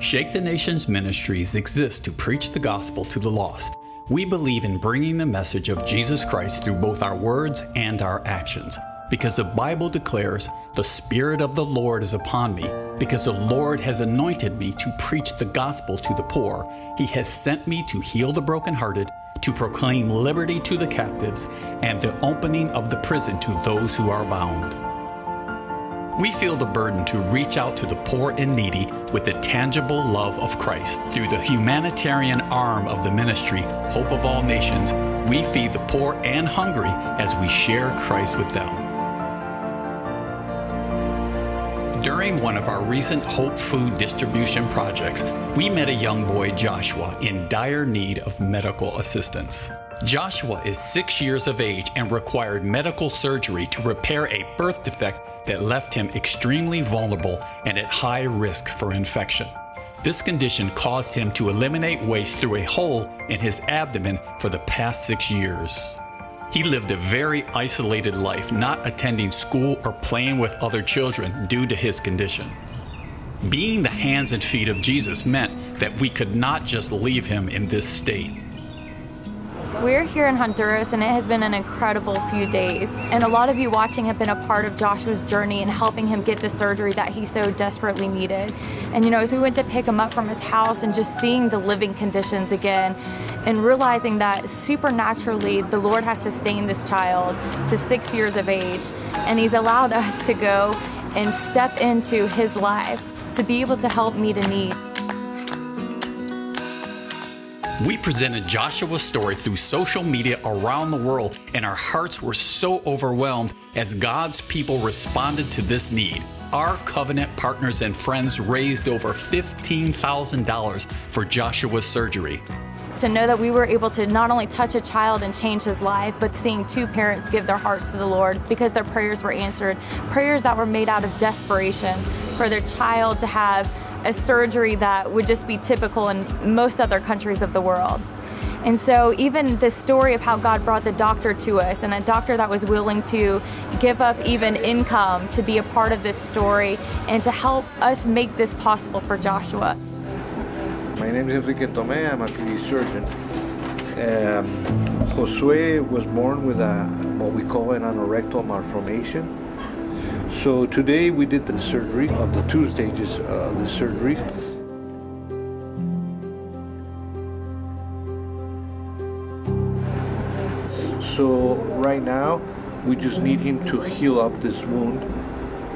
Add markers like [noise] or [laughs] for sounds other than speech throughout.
Shake the Nations Ministries exist to preach the gospel to the lost. We believe in bringing the message of Jesus Christ through both our words and our actions. Because the Bible declares, The Spirit of the Lord is upon me, because the Lord has anointed me to preach the gospel to the poor. He has sent me to heal the brokenhearted, to proclaim liberty to the captives, and the opening of the prison to those who are bound. We feel the burden to reach out to the poor and needy with the tangible love of Christ. Through the humanitarian arm of the ministry, Hope of All Nations, we feed the poor and hungry as we share Christ with them. During one of our recent Hope Food distribution projects, we met a young boy, Joshua, in dire need of medical assistance. Joshua is six years of age and required medical surgery to repair a birth defect that left him extremely vulnerable and at high risk for infection. This condition caused him to eliminate waste through a hole in his abdomen for the past six years. He lived a very isolated life, not attending school or playing with other children due to his condition. Being the hands and feet of Jesus meant that we could not just leave him in this state. We're here in Honduras and it has been an incredible few days. And a lot of you watching have been a part of Joshua's journey and helping him get the surgery that he so desperately needed. And you know, as we went to pick him up from his house and just seeing the living conditions again and realizing that supernaturally the Lord has sustained this child to six years of age and he's allowed us to go and step into his life to be able to help meet a need. We presented Joshua's story through social media around the world, and our hearts were so overwhelmed as God's people responded to this need. Our covenant partners and friends raised over $15,000 for Joshua's surgery. To know that we were able to not only touch a child and change his life, but seeing two parents give their hearts to the Lord because their prayers were answered, prayers that were made out of desperation for their child to have a surgery that would just be typical in most other countries of the world. And so, even the story of how God brought the doctor to us, and a doctor that was willing to give up even income to be a part of this story and to help us make this possible for Joshua. My name is Enrique Tomé, I'm a PD surgeon. Um, Josue was born with a, what we call an anorectal malformation. So today we did the surgery of the two stages uh, of the surgery. So right now we just need him to heal up this wound.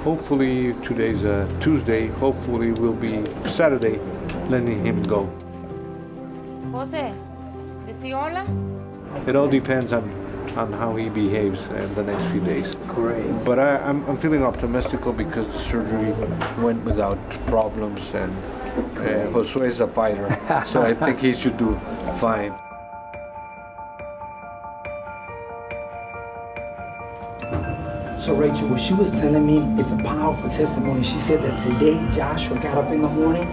Hopefully today's a Tuesday, hopefully we'll be Saturday letting him go. Jose, decir hola? It all depends on on how he behaves in the next few days. Great. But I, I'm, I'm feeling optimistic because the surgery went without problems and uh, Josue is a fighter, [laughs] so I think he should do fine. So Rachel, what she was telling me, it's a powerful testimony. She said that today Joshua got up in the morning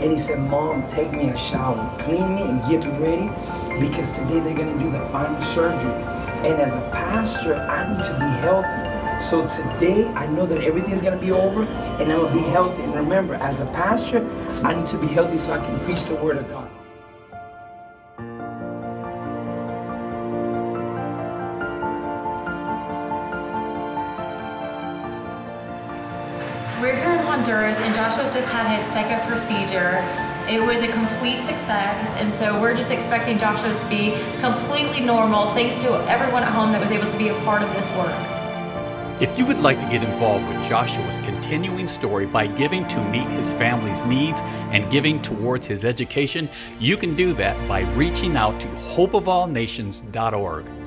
and he said, Mom, take me a shower, clean me and get me ready because today they're gonna do the final surgery. And as a pastor, I need to be healthy. So today I know that everything's gonna be over and I'm gonna be healthy. And remember, as a pastor, I need to be healthy so I can preach the word of God. We're here in Honduras, and Joshua's just had his second procedure. It was a complete success, and so we're just expecting Joshua to be completely normal, thanks to everyone at home that was able to be a part of this work. If you would like to get involved with Joshua's continuing story by giving to meet his family's needs and giving towards his education, you can do that by reaching out to hopeofallnations.org.